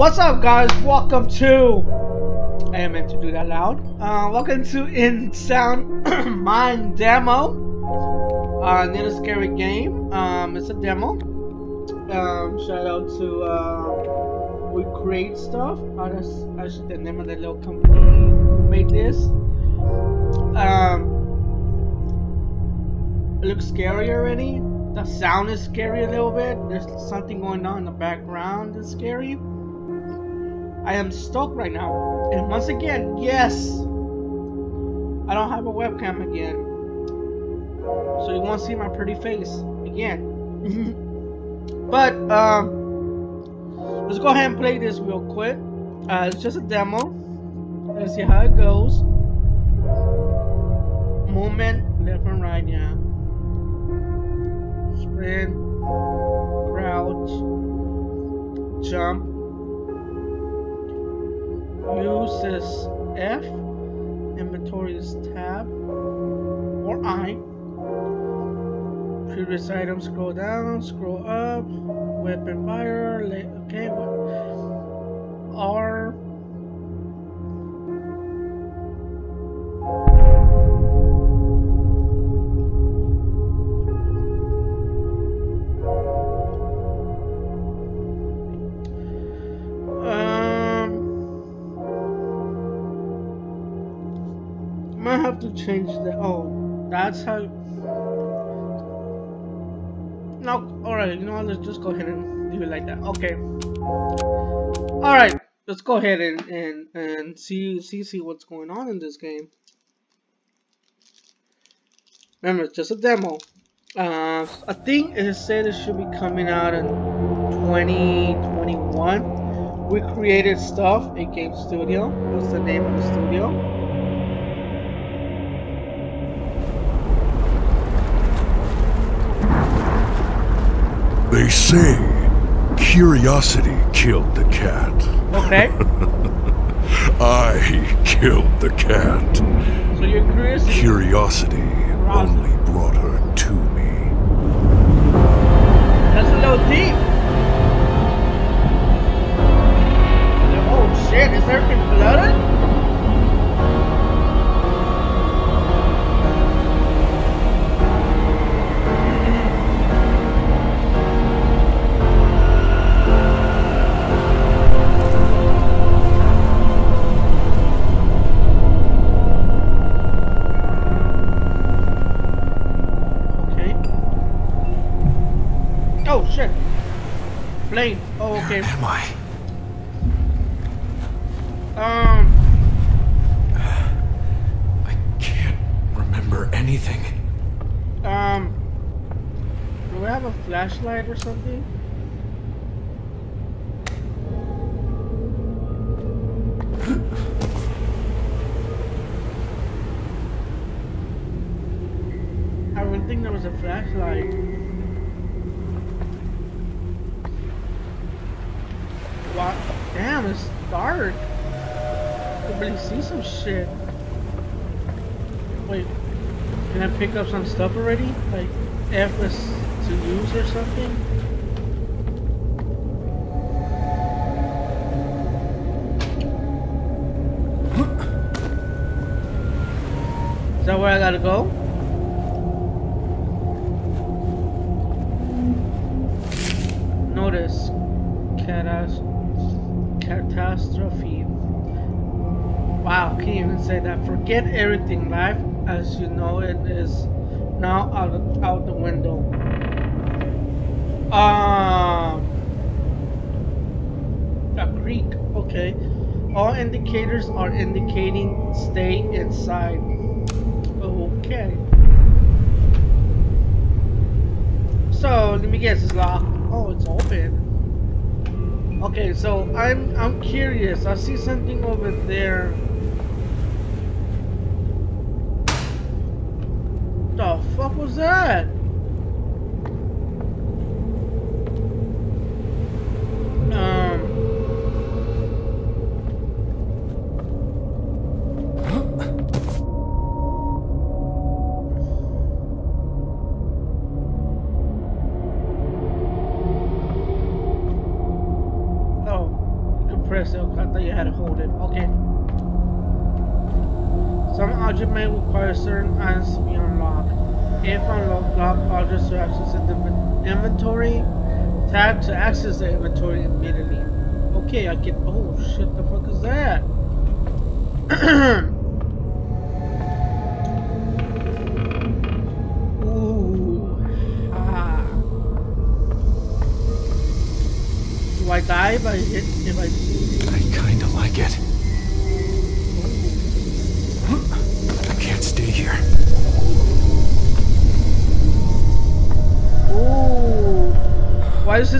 What's up, guys? Welcome to. I meant to do that loud. Uh, welcome to In Sound Mind Demo. Uh, another scary game. Um, it's a demo. Um, shout out to uh, We Create Stuff. Uh, that's actually the name of the little company who made this. Um, it looks scary already. The sound is scary a little bit. There's something going on in the background that's scary. I am stoked right now. And once again, yes, I don't have a webcam again. So you won't see my pretty face again. but, um, let's go ahead and play this real quick. Uh, it's just a demo. Let's see how it goes. Movement, left and right, yeah. Sprint, crouch, jump, use this F, inventory is tab, or I. Previous item, scroll down, scroll up, weapon fire, okay, R. to change the oh that's how. No alright you know what? Let's just go ahead and leave it like that. Okay. Alright let's go ahead and and and see see see what's going on in this game. Remember it's just a demo. Uh I think it said it should be coming out in 2021 we created stuff a game studio. What's the name of the studio They say curiosity killed the cat. Okay. I killed the cat. So you're curious? Curiosity only brought her to me. That's a little deep. Oh shit, is everything blooded? Where am I? Um. I can't remember anything. Um. Do we have a flashlight or something? I would think there was a flashlight. Wow. Damn, it's dark. I can really see some shit. Wait, can I pick up some stuff already? Like F is to use or something? Is that where I gotta go? Notice, Catas catastrophe. Wow, can't even say that. Forget everything. Life as you know it is now out of, out the window. Um, a creek. Okay. All indicators are indicating stay inside. Okay. So let me guess, it's locked. Oh, it's open. Okay, so I'm I'm curious. I see something over there. The fuck was that?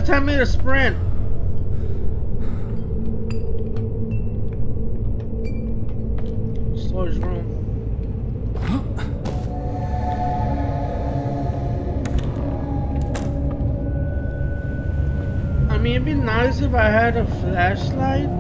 It tell sprint? Storage room. I mean, it'd be nice if I had a flashlight.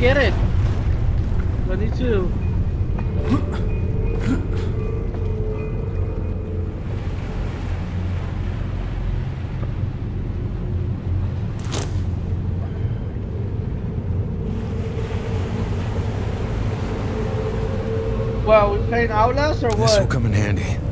Get it. 22. Well, we playing Outlast or what? This will come in handy.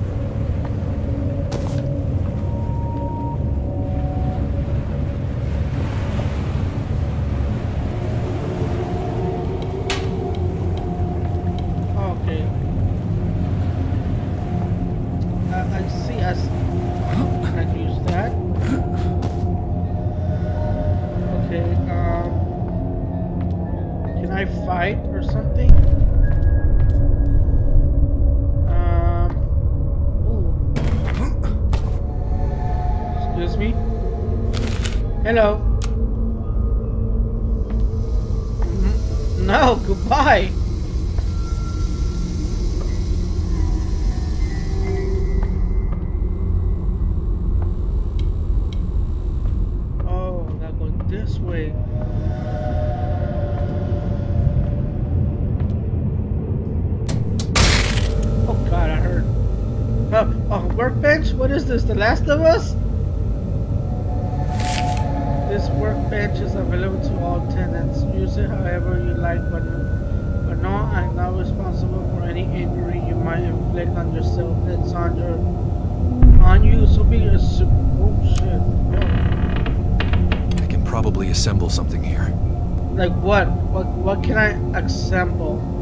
This? The Last of Us? This workbench is available to all tenants. Use it however you like, but no, but no, I'm not responsible for any injury you might inflict on yourself. It's on your on you, so be a oh shit. I can probably assemble something here. Like what? What what can I assemble?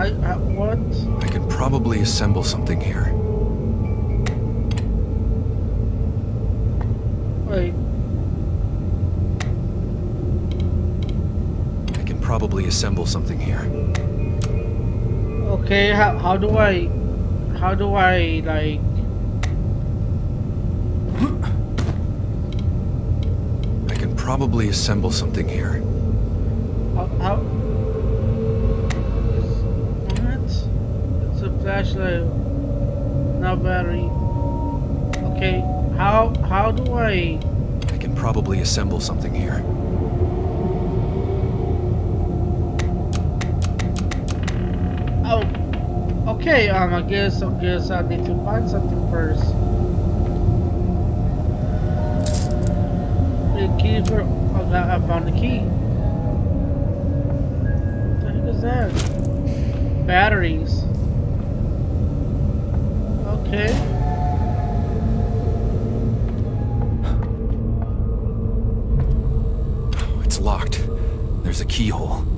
I, I what? I can probably assemble something here. Wait. I can probably assemble something here. Okay, how how do I how do I like I can probably assemble something here. how, how flashlight, not battery. Okay, how how do I I can probably assemble something here. Oh, okay. Um, I guess I guess I need to find something first. The key for oh, I found the key. What the heck is that? Batteries. Okay. It's locked. There's a keyhole.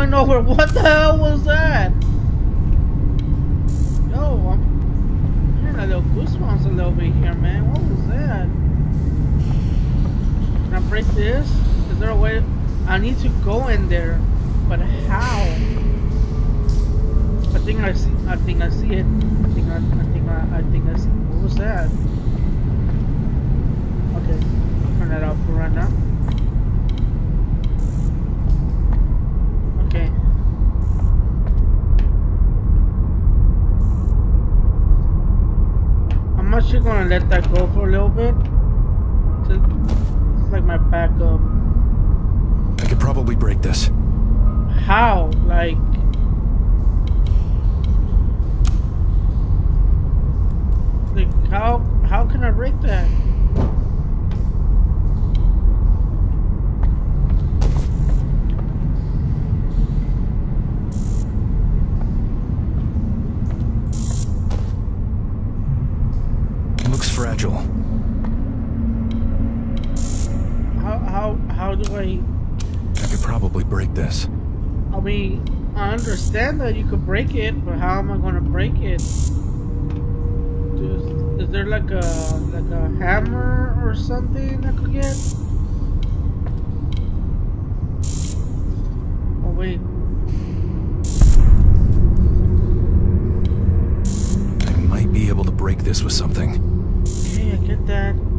going over. What the hell? break it, but how am I gonna break it? Is there like a like a hammer or something I could get? Oh wait. I might be able to break this with something. Okay, I get that.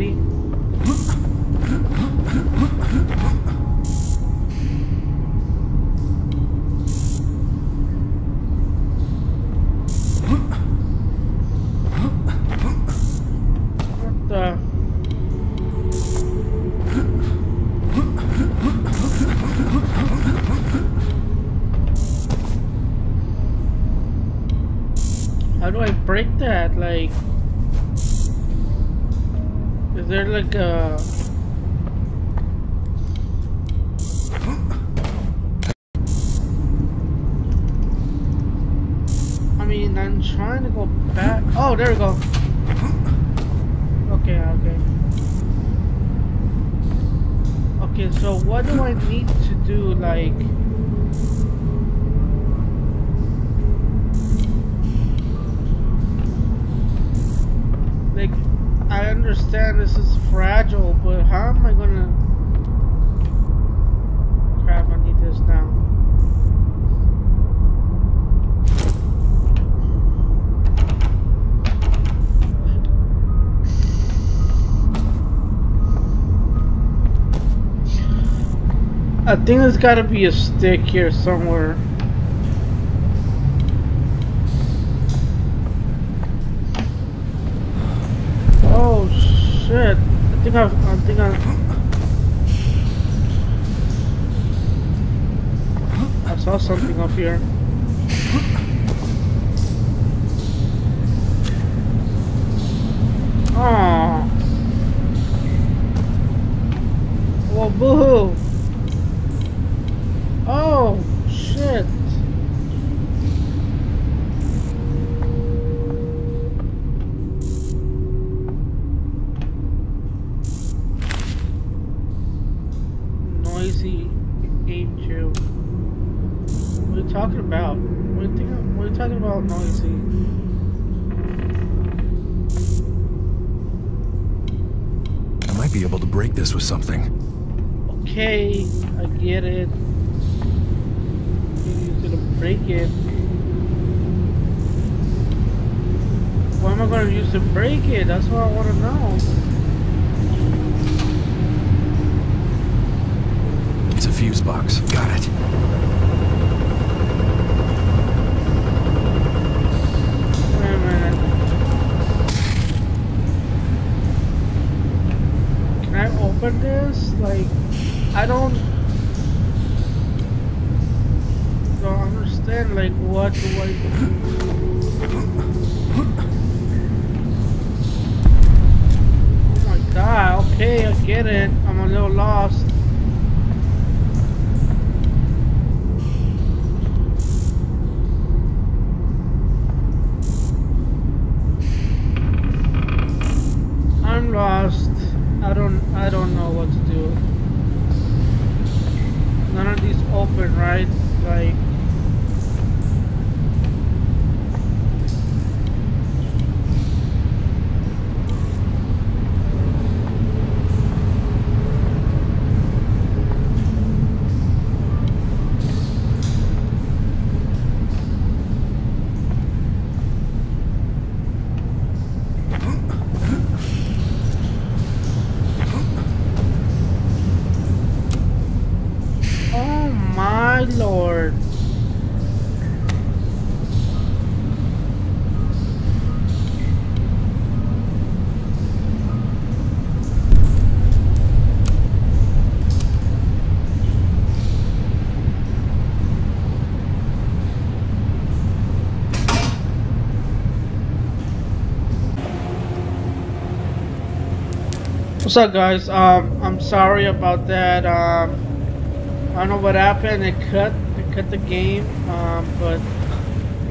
Saturday. got to be a stick here somewhere. Oh shit! I think I've, I think I. I saw something up here. Oh. Well, boohoo. What's up, guys? Um, I'm sorry about that. Um, I don't know what happened. It cut, it cut the game. Um, but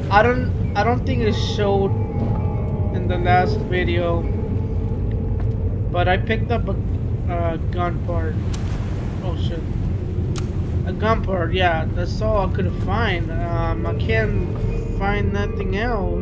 I don't, I don't think it showed in the last video. But I picked up a, a gun part. Oh shit, a gun part. Yeah, that's all I could find. Um, I can't find nothing else.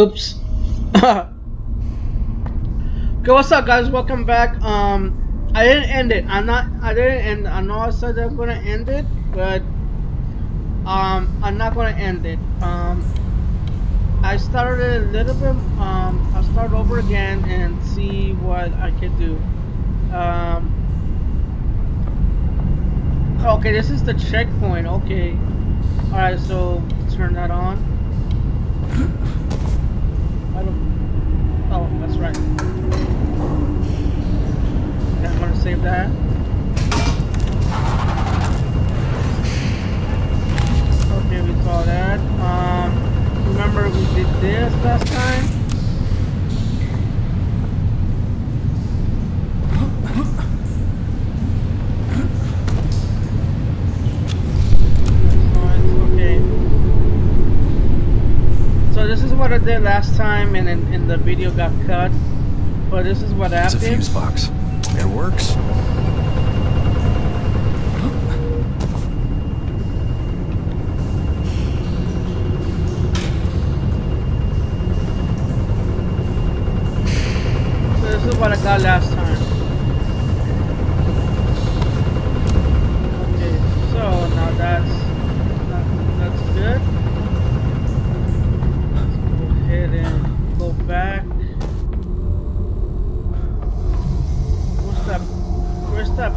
Oops. okay, what's up, guys? Welcome back. Um, I didn't end it. I'm not. I didn't end. I know I said I'm gonna end it, but um, I'm not gonna end it. Um, I started a little bit. Um, I'll start over again and see what I can do. Um. Okay, this is the checkpoint. Okay. Alright, so turn that on. I don't. Oh, that's right. Okay, I'm gonna save that. Okay, we saw that. Um, remember we did this last time? What I did last time, and then and the video got cut. But this is what It's a happened. fuse box. It works.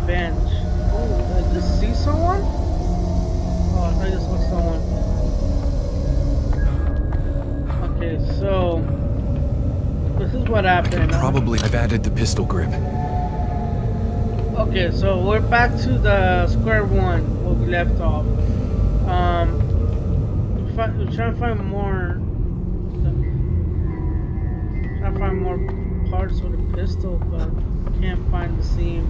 Bench? Oh, did I just see someone? Oh, I just saw someone. Okay, so this is what happened. probably. I've added the pistol grip. Okay, so we're back to the square one where we left off. Um, we're, we're trying to find more. Trying to find more parts of the pistol, but can't find the seam.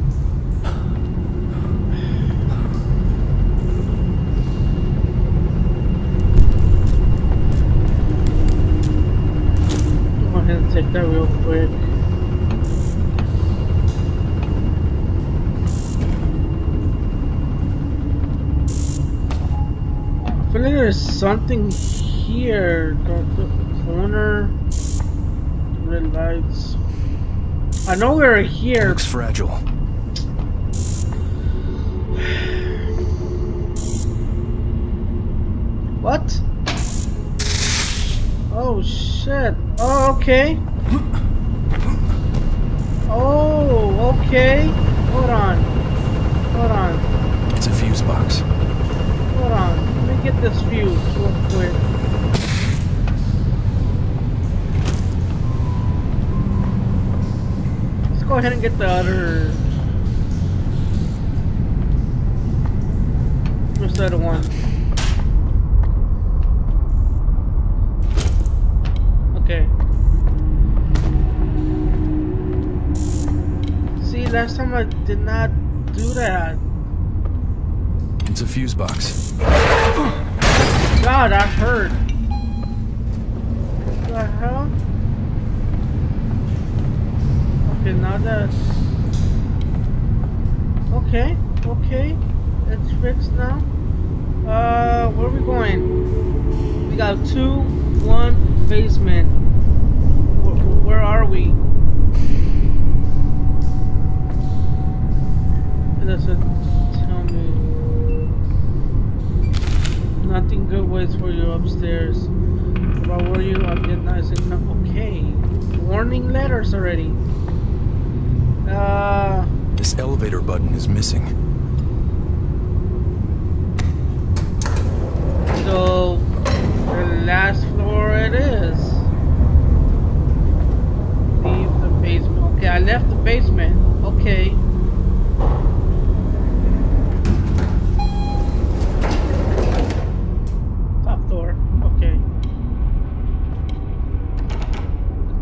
Something here. The, the corner. Red lights. I know we're here. Looks fragile. What? Oh shit. Oh okay. Oh okay. Hold on. Hold on. It's a fuse box. Hold on. Let me get this fuse real quick. Let's go ahead and get the other. What's the other one? See, last time I did not do that. It's a fuse box. God, that hurt. What the hell? Okay, now that. Okay, okay. It's fixed now. Uh, where are we going? We got two, one basement. Where, where are we? It doesn't tell me. Nothing good waits for you upstairs. About where you are get nice and no- okay. Warning letters already. Uh, This elevator button is missing. so the last floor it is. Leave the basement. Okay, I left the basement. Okay. Top door. Okay.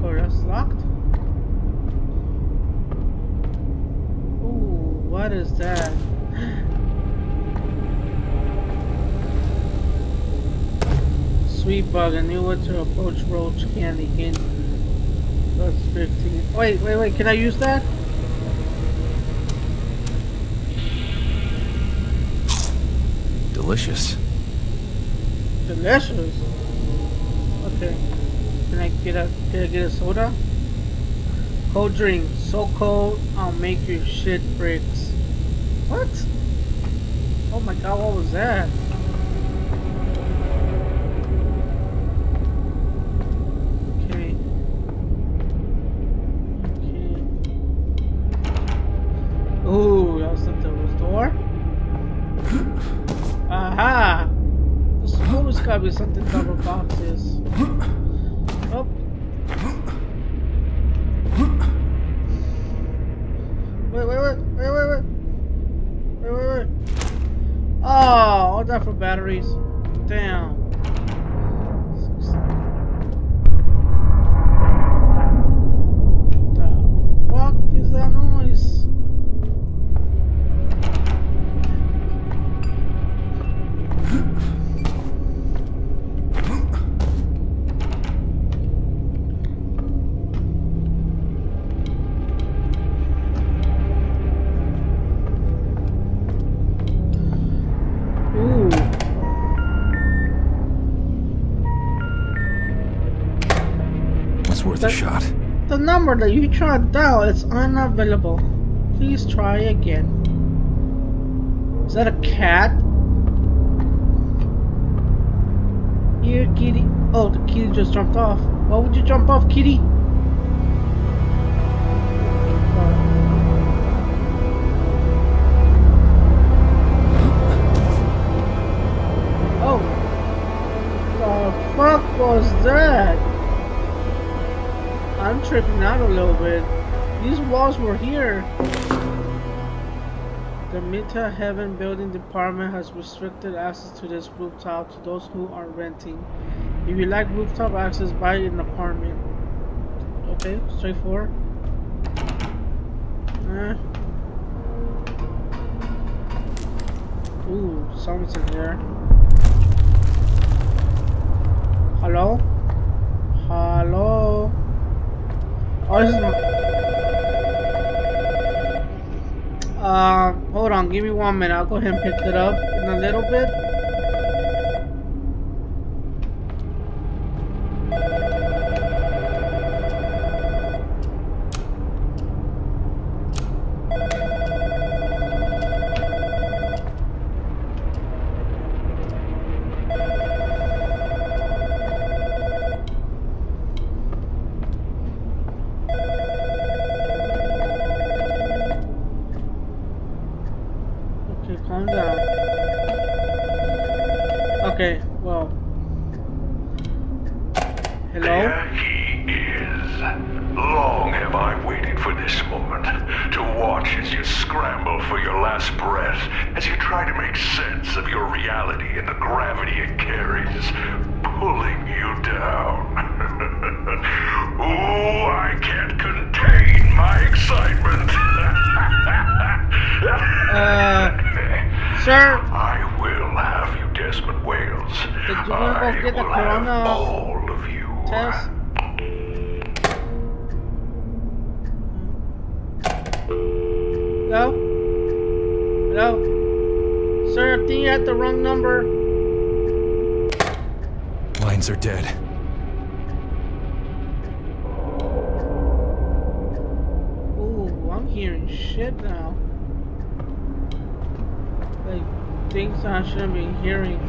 Oh, that's locked. Ooh, what is that? Sweet bug, I knew what to approach roach candy again. Plus 15. Wait, wait, wait, can I use that? Delicious. Delicious. Okay. Can I get a can I get a soda? Cold drink, so cold I'll make your shit bricks. What? Oh my god, what was that? Number that you tried to dial is unavailable. Please try again. Is that a cat? Here, kitty. Oh, the kitty just jumped off. Why would you jump off, kitty? Oh. The fuck was that? Tripping out a little bit. These walls were here. The Milton Haven Building Department has restricted access to this rooftop to those who are renting. If you like rooftop access, buy an apartment. Okay, straightforward. Eh. Ooh, someone's in there. Hello? Hello? This is. Uh, hold on, give me one minute. I'll go ahead and pick it up in a little bit. Okay, calm down. Okay, well. Hello? There he is. Long have I waited for this moment to watch as you scramble for your last breath, as you try to make sense of your reality and the gravity it carries, pulling you down. Ooh, I can't contain my excitement. Uh, Sir, I will have you, Desmond Wales. Did you go I get the will have corona all of you. test? Hello? Hello? Sir, I think you had the wrong number. Lines are dead. Ooh, I'm hearing shit now. Like, things I shouldn't be hearing.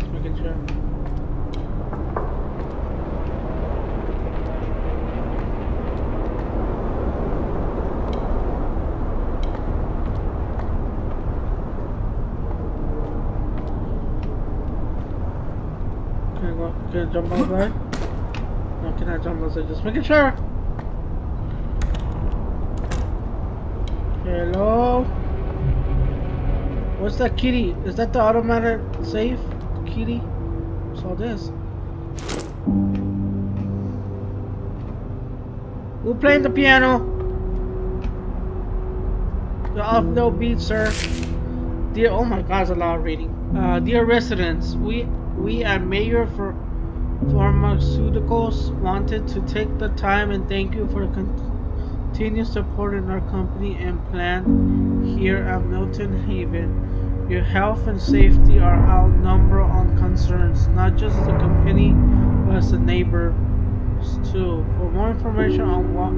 Just making sure. Can I go? Can I jump outside? No, can I jump outside? Just making sure. Hello? What's that kitty? Is that the automatic safe? Kitty? What's all this? Who playing the piano? The off no beat, sir. Dear, oh my God, it's a lot of reading. Uh, dear residents, we we at Mayor for Pharmaceuticals wanted to take the time and thank you for continued support in our company and plan here at Milton Haven. Your health and safety are outnumbered on concerns, not just the company, but as the neighbors too. For more information on what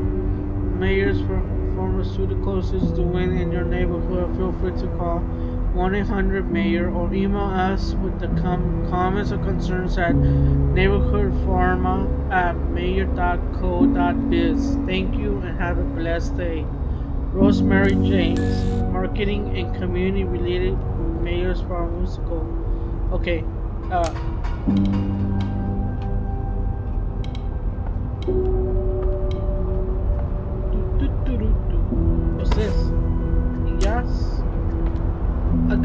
Mayer's Pharmaceuticals is doing in your neighborhood, feel free to call 1-800-MAYOR or email us with the com comments or concerns at neighborhoodpharma at mayor.co.biz. Thank you and have a blessed day. Rosemary James, Marketing and Community Related Mayer's Pharmaceutical. Okay, uh...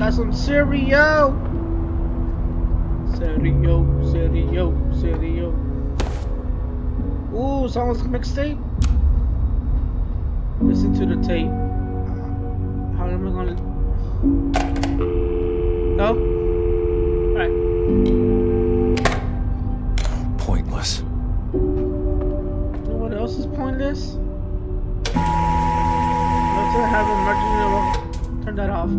got some cereal. Cereal, cereal, cereal. Ooh, someone's mixtape. Listen to the tape. Uh-huh. How am I gonna? No. All right. Pointless. You know what else is pointless? Let's have emergency. Turn that off.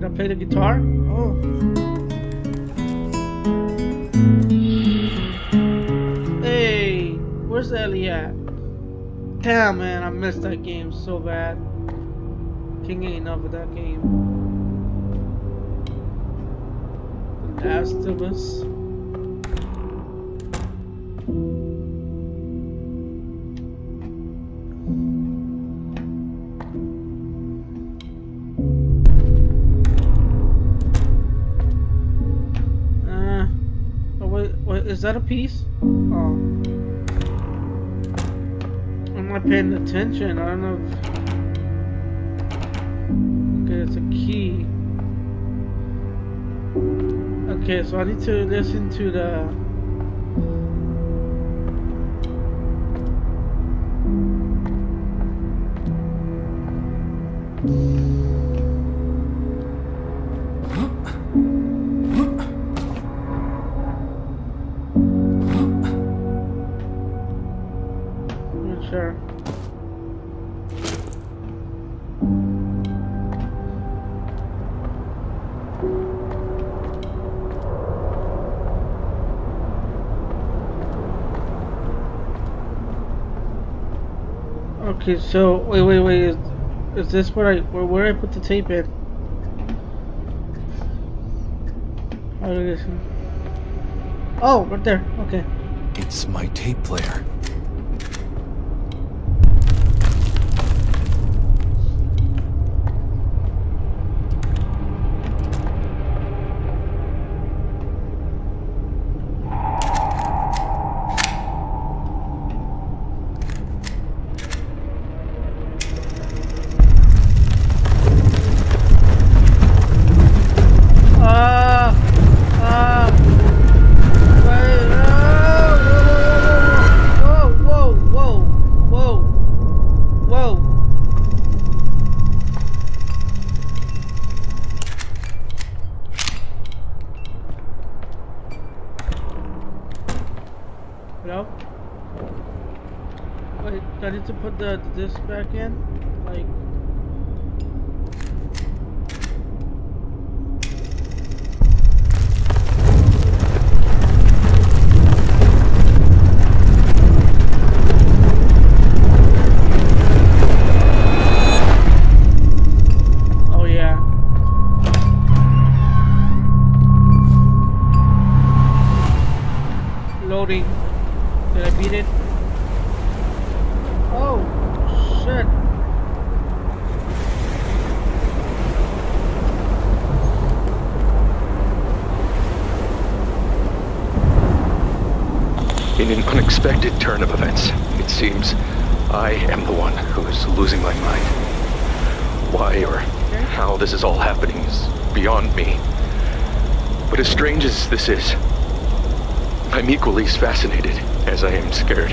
Can I play the guitar? Oh. Hey, where's Ellie at? Damn, man, I missed that game so bad. Can't get enough of that game. The Last of Us. Is that a piece? Oh. I'm not paying attention. I don't know. If... Okay, it's a key. Okay, so I need to listen to the. Okay, so wait, wait, wait. Is, is this where I where, where I put the tape in? Oh, right there. Okay. It's my tape player. Unexpected turn of events, it seems I am the one who is losing my mind. Why or how this is all happening is beyond me. But as strange as this is, I'm equally as fascinated as I am scared.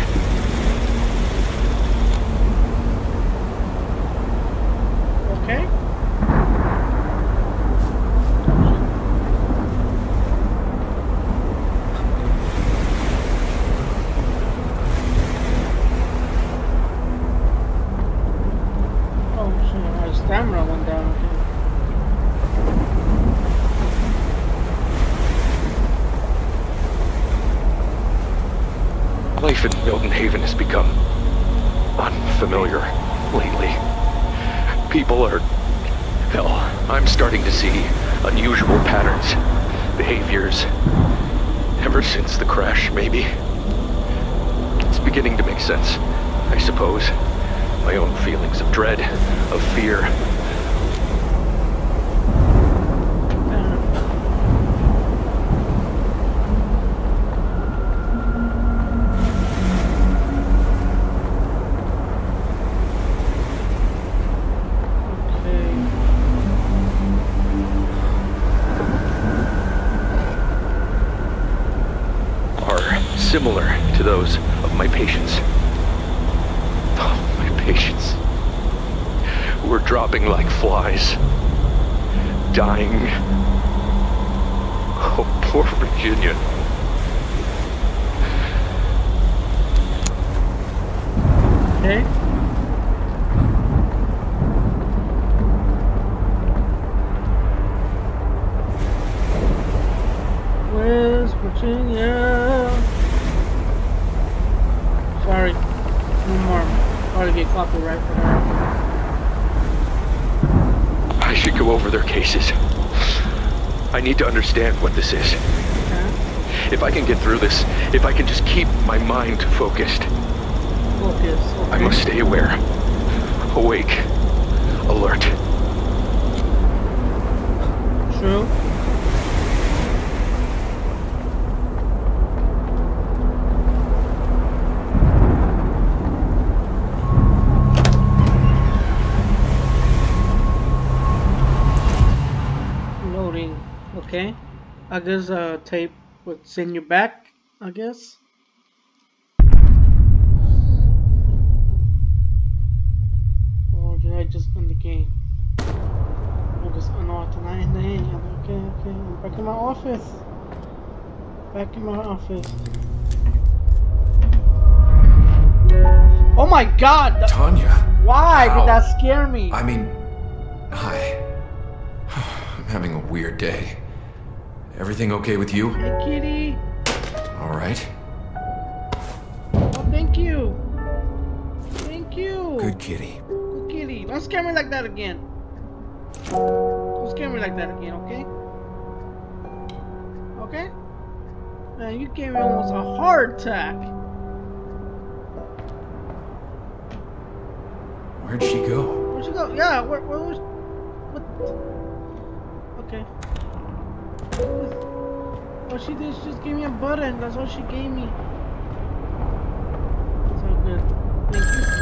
Mind focused, Focus. Okay. I must stay aware, awake, alert. True. Loading. Okay. I guess uh tape would send you back, I guess. Just end the game? I just unauthorized nine day. Okay, okay. I'm back in my office. Back in my office. Oh my god! Tonia. Why How? did that scare me? I mean, hi. I'm having a weird day. Everything okay with you? Hey kitty! All right. Oh, thank you! Thank you! Good kitty. Don't scare me like that again. Don't scare me like that again, okay? Okay? Man, you gave me almost a heart attack. Where'd she go? Where'd she go? Yeah, where, where was... What? Okay. What she did, she just gave me a button. That's all she gave me. It's all good. Thank you.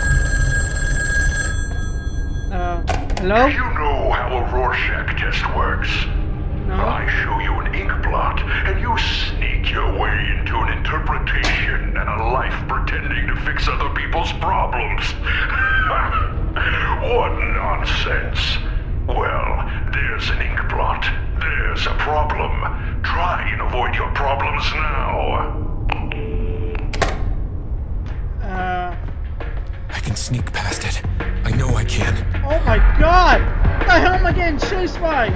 Uh, hello? You know how a Rorschach test works. No? I show you an ink blot, and you sneak your way into an interpretation and a life pretending to fix other people's problems. what nonsense. Well, there's an ink blot. There's a problem. Try and avoid your problems now. I can sneak past it. I know I can. oh my god! What the hell am I getting chased by?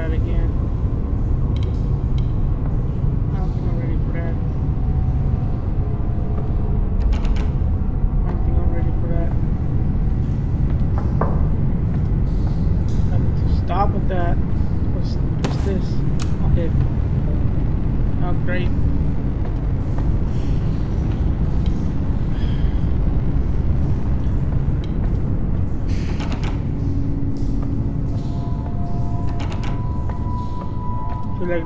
that again.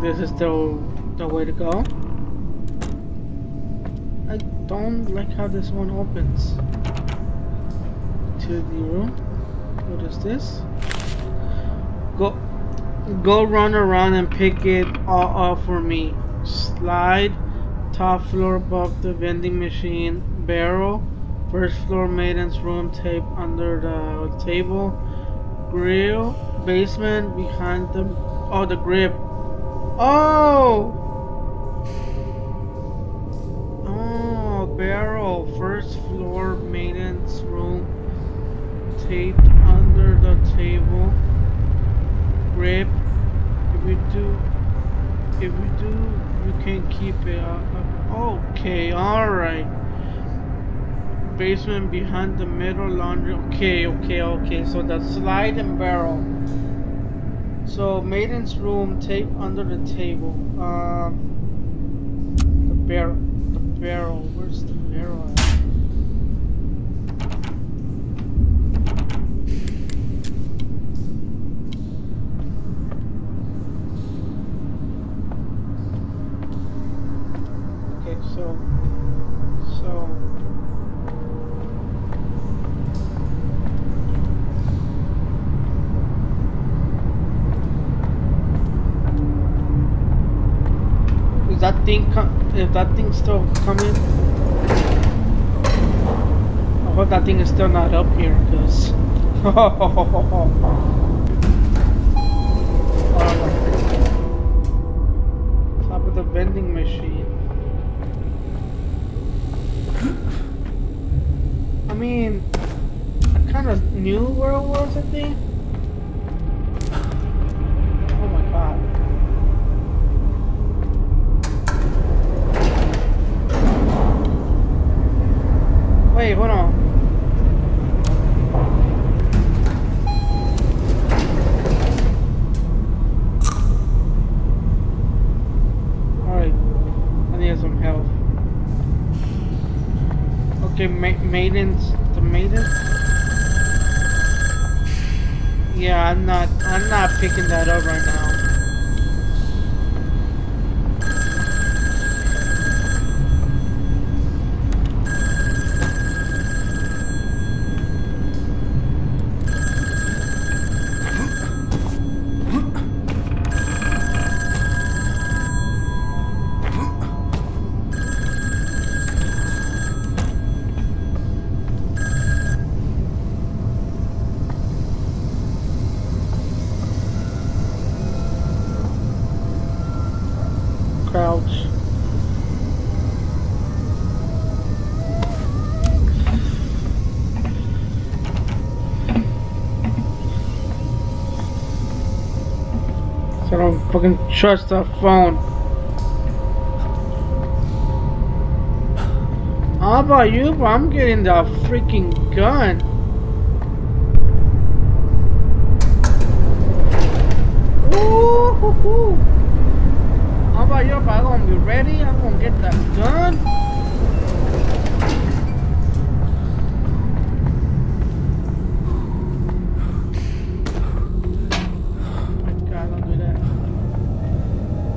This is the, the way to go. I don't like how this one opens. To the room. What is this? Go, go run around and pick it all up for me. Slide, top floor above the vending machine, barrel, first floor maiden's room, tape under the table, grill, basement behind the, oh the grip. Oh! Oh, barrel, first floor maintenance room, taped under the table grip. If we do, if we do, you can keep it up. Okay, alright. Basement behind the middle laundry. Okay, okay, okay. So the slide and barrel. So maiden's room, tape under the table. Um, the barrel, the barrel. Where's the barrel? Thing's still coming? I hope that thing is still not up here, cause. Oh. Top of the vending machine. I mean, I kind of knew where it was, I think. Trust that phone. How about you? But I'm getting the freaking gun. Ooh, How about you? If I'm gonna be ready, I'm gonna get that gun. Oh my god, don't do that.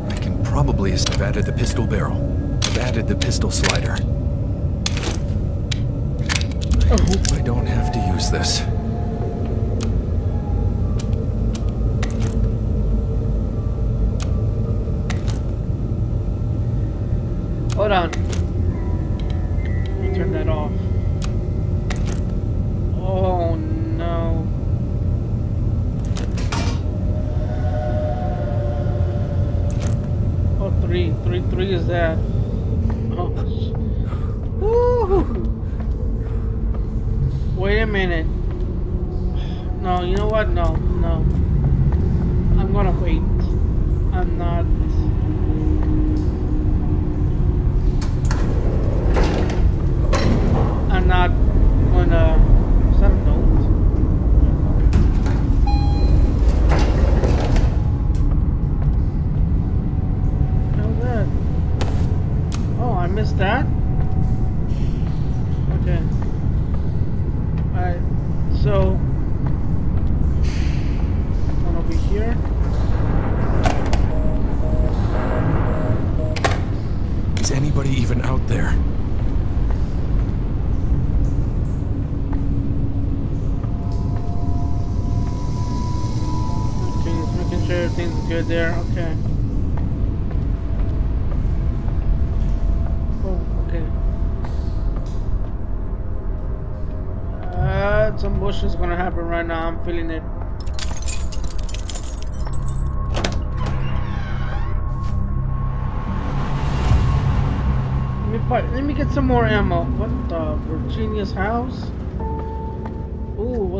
I can probably have added the pistol barrel. I've added the pistol slider. I hope I don't have to use this. Hold on.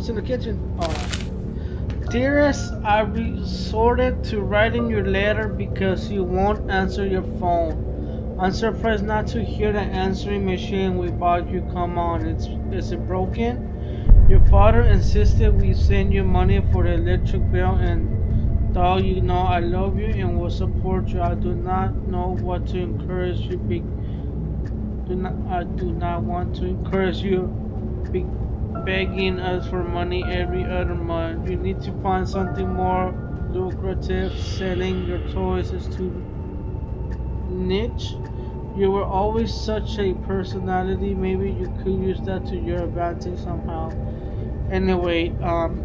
In the kitchen? Oh. Dearest, I resorted to writing your letter because you won't answer your phone. I'm surprised not to hear the answering machine we bought you come on. It's is it broken? Your father insisted we send you money for the electric bill and though you know I love you and will support you, I do not know what to encourage you be do not I do not want to encourage you be begging us for money every other month. You need to find something more lucrative. Selling your toys is too niche. You were always such a personality. Maybe you could use that to your advantage somehow. Anyway, um,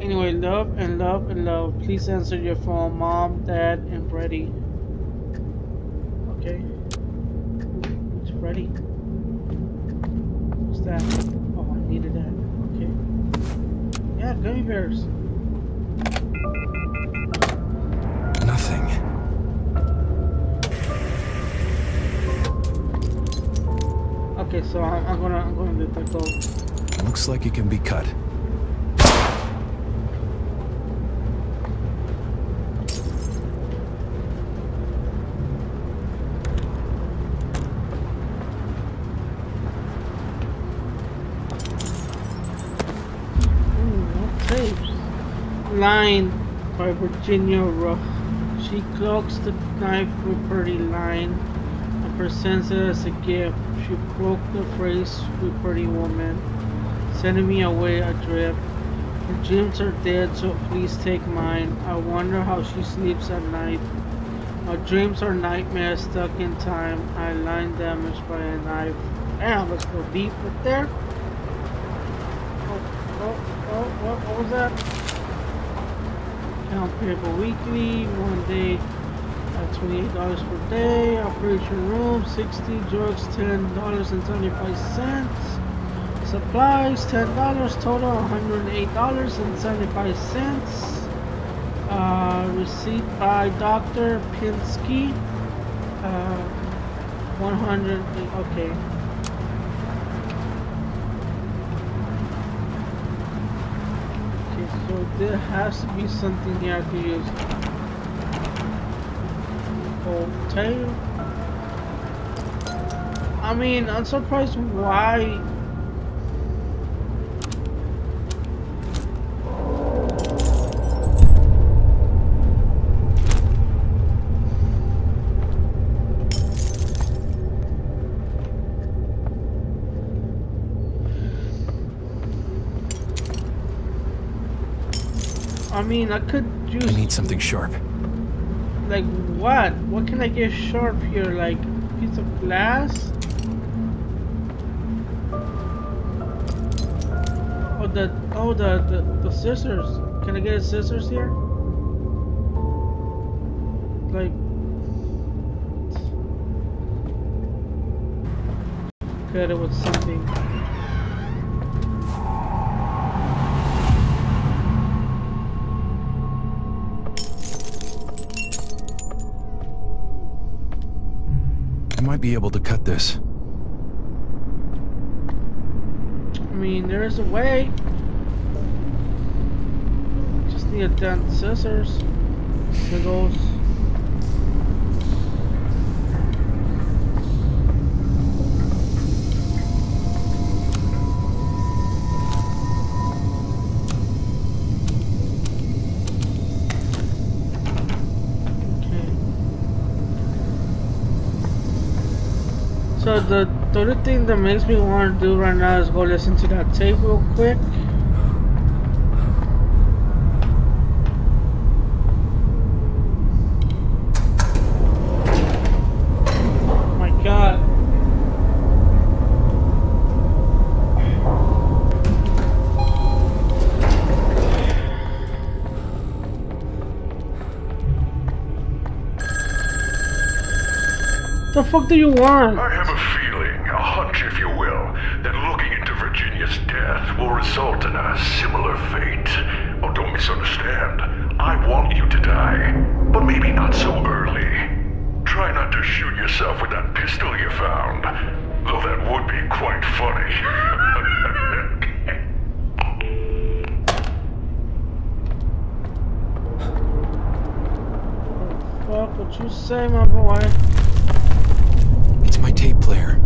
anyway, love and love and love. Please answer your phone, mom, dad, and Freddy. Okay. It's Freddy. What's that? Oh, I needed that. Gummy bears. Nothing. Okay, so I'm, I'm gonna I'm gonna that go. Looks like it can be cut. Line by Virginia Ruff. She cloaks the knife with pretty line and presents it as a gift. She cloaked the phrase with pretty woman, sending me away adrift. Her dreams are dead, so please take mine. I wonder how she sleeps at night. My dreams are nightmares stuck in time. I line damaged by a knife. Damn, let's go deep right there. Oh, oh, oh, what, what was that? Count payable weekly, one day at $28 per day, operation room, 60 drugs, $10.75. Supplies, $10, total $108.75. Uh, receipt by Dr. Pinsky. Uh, 100, okay. Okay, so there has to be something here I can use. Hotel. I mean, I'm surprised why. I mean, I could use I need something sharp. like what? What can I get sharp here? Like piece of glass? Oh the oh the, the the scissors. Can I get a scissors here? Like cut it with something. Might be able to cut this. I mean, there's a way. Just need a damn scissors. There. The only thing that makes me want to do right now is go listen to that tape real quick. Oh the fuck do you want? I have a. to shoot yourself with that pistol you found. Though that would be quite funny. fuck what you say, my boy? It's my tape player.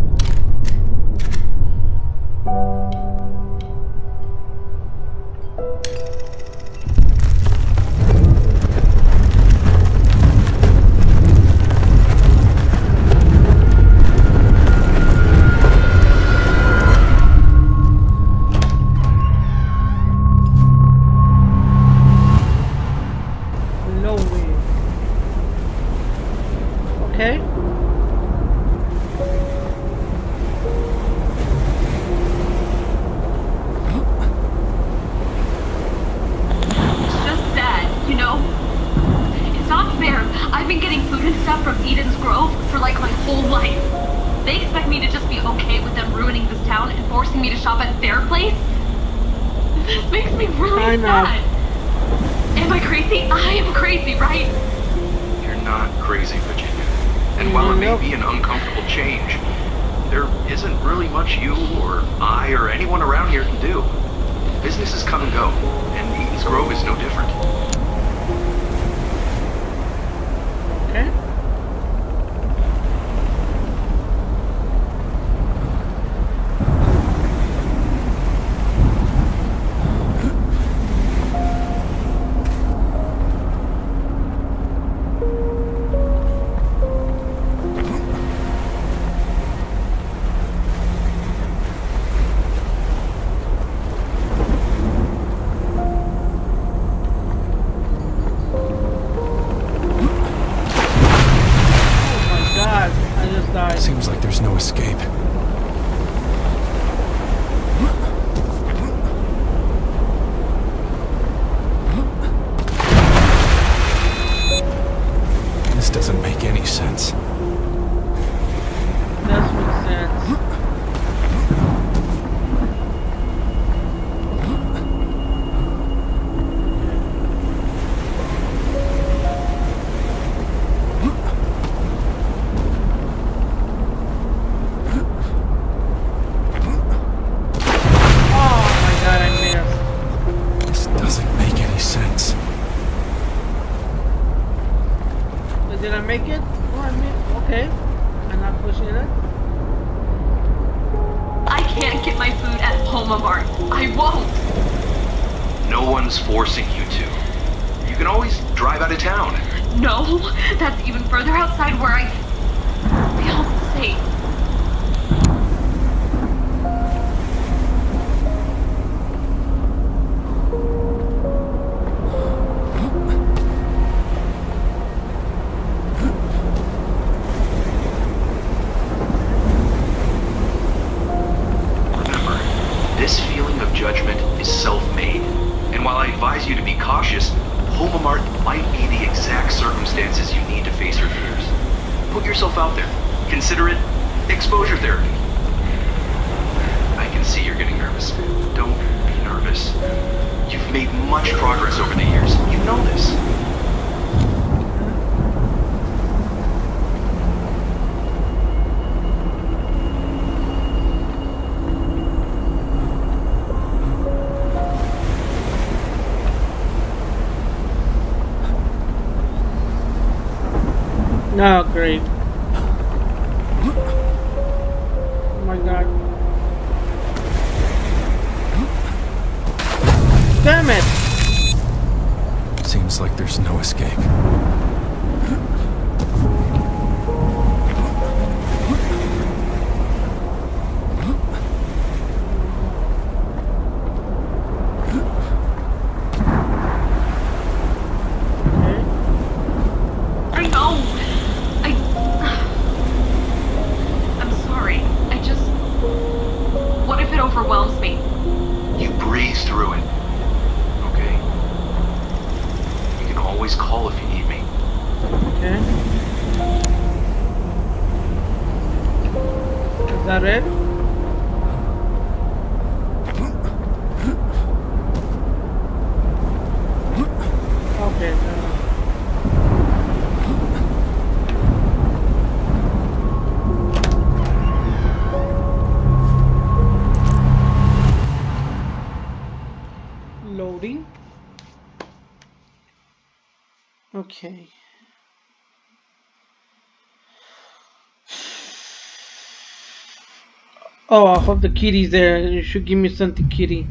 Oh, I hope the kitty's there. You should give me something, kitty.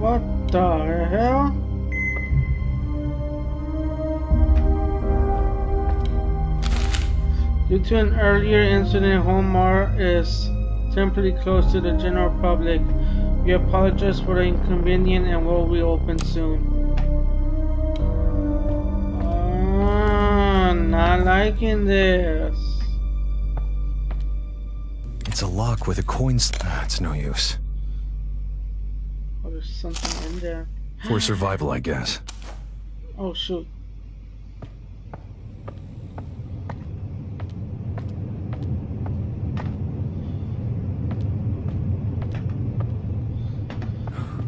What the hell? Due to an earlier incident, Homar is temporarily closed to the general public. We apologize for the inconvenience and will reopen soon. Ah, not liking this. Lock with a coin. Ah, it's no use. Oh, there's something in there. For survival, I guess. Oh shoot.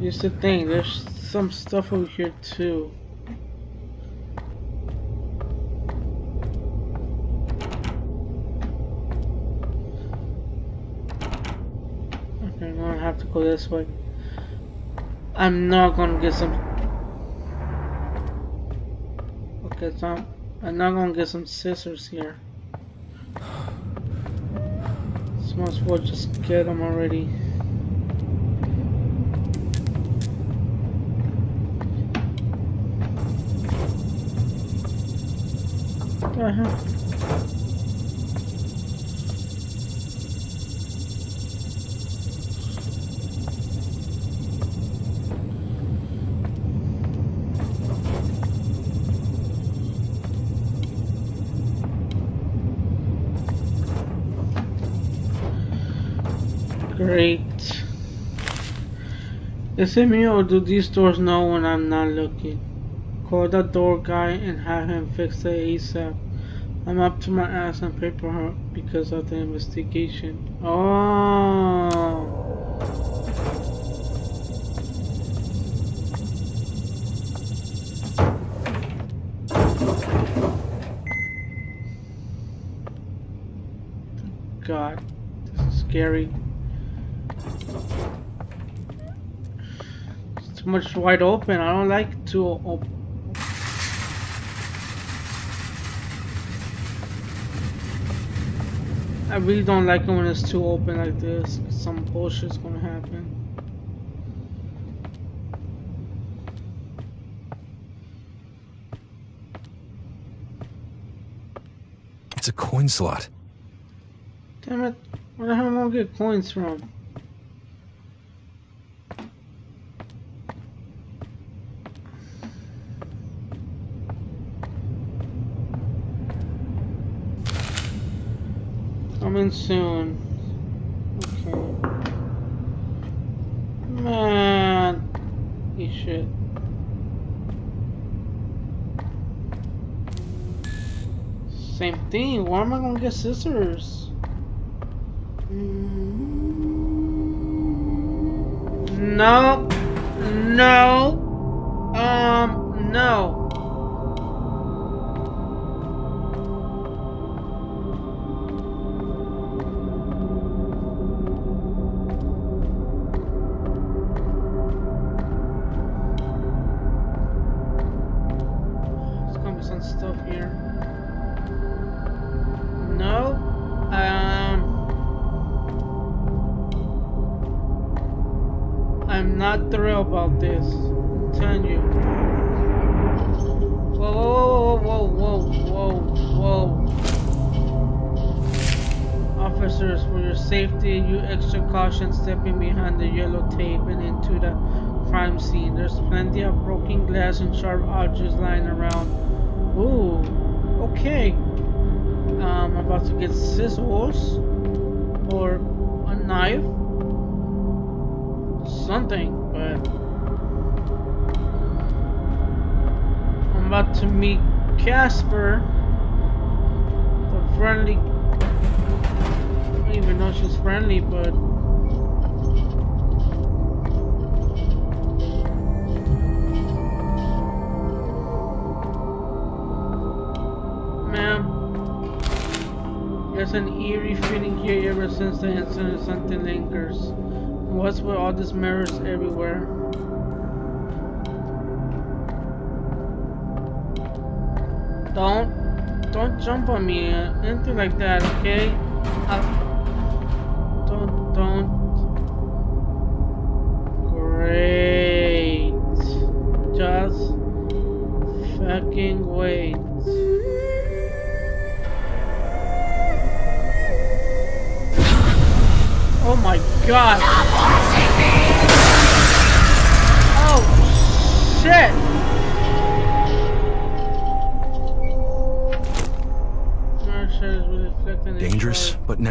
Here's the thing, there's some stuff over here too. Okay, I'm gonna have to go this way. I'm not gonna get some Okay, so I'm, I'm not gonna get some scissors here. So might as well just get them already. What Is it me or do these doors know when I'm not looking? Call that door guy and have him fix it ASAP. I'm up to my ass in paperwork because of the investigation. Oh. God, this is scary. It's too much wide open. I don't like to open. I really don't like it when it's too open like this. Some bullshit's gonna happen. It's a coin slot. Damn it. Where the hell am I gonna get coins from? Soon. Okay. Man. Eat shit. Same thing. Where am I gonna get scissors? No. No. Um, no. About this. I'm telling you. Whoa, whoa, whoa, whoa, whoa, whoa. Officers, for your safety, you extra caution stepping behind the yellow tape and into the crime scene. There's plenty of broken glass and sharp objects lying around. Ooh, okay. Um, I'm about to get scissors or a knife something, but About to meet Casper, the friendly I don't even know she's friendly, but. Ma'am, there's an eerie feeling here ever since the incident. Something lingers. What's with all these mirrors everywhere? Jump on me, anything like that, okay? Uh,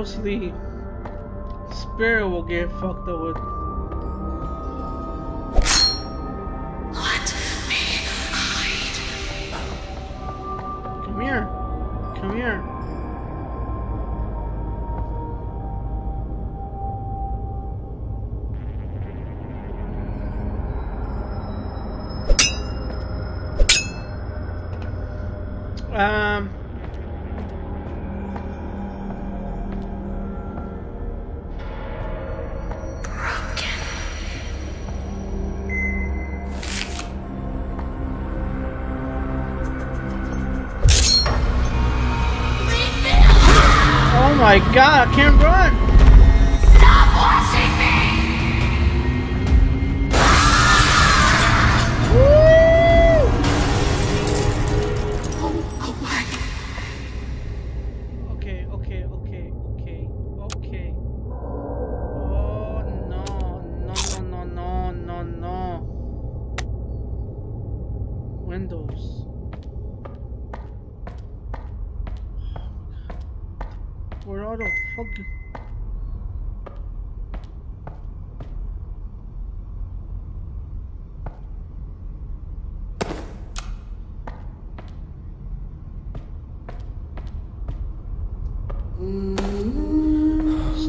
ghostly spirit will get fucked up with.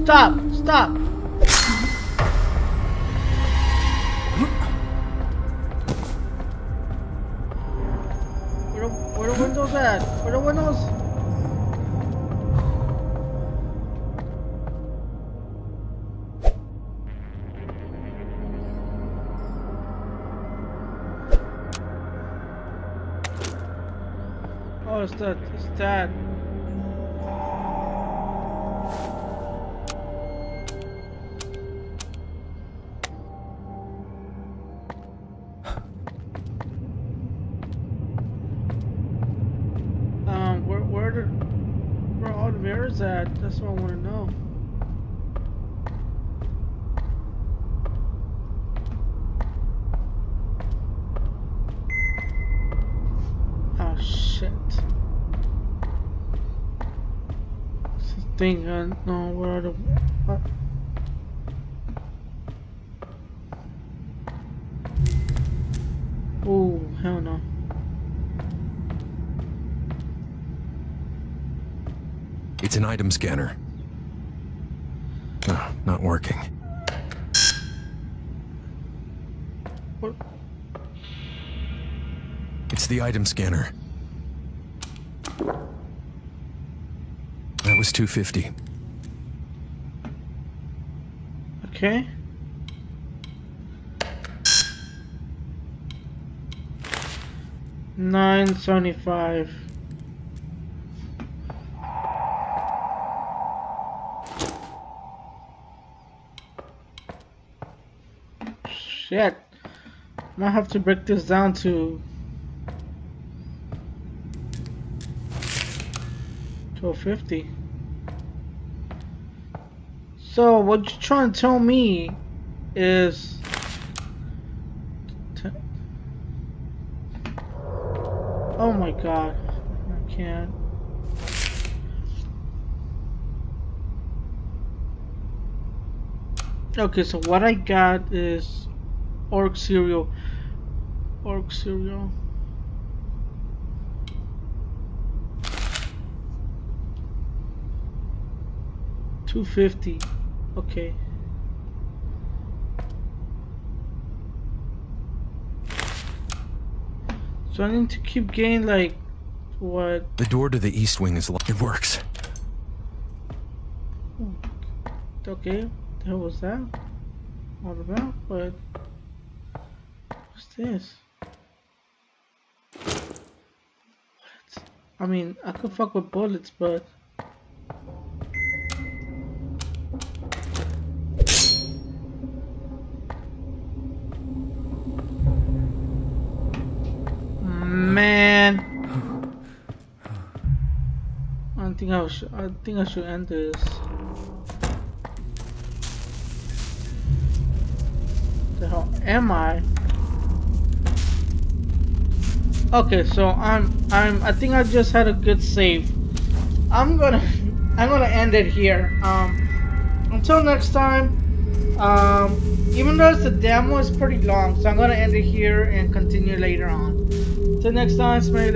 Stop! Stop! Where the, where the windows at? Where windows? Oh, it's that. It's that. no, where are the... Oh, hell no. It's an item scanner. Oh, not working. What? It's the item scanner. That was 250. Okay. Nine seventy five. Shit. Might have to break this down to twelve fifty. So what you're trying to tell me is Oh my god. I can't. Okay, so what I got is orc cereal. Orc cereal. Two fifty. Okay. So I need to keep getting like what The door to the east wing is locked. It works. okay, the hell was that? All about, but what's this? What? I mean, I could fuck with bullets, but I think I should end this. The hell am I? Okay, so I'm I'm I think I just had a good save. I'm gonna I'm gonna end it here. Um until next time. Um even though the demo is pretty long, so I'm gonna end it here and continue later on. Till next time, Smiley.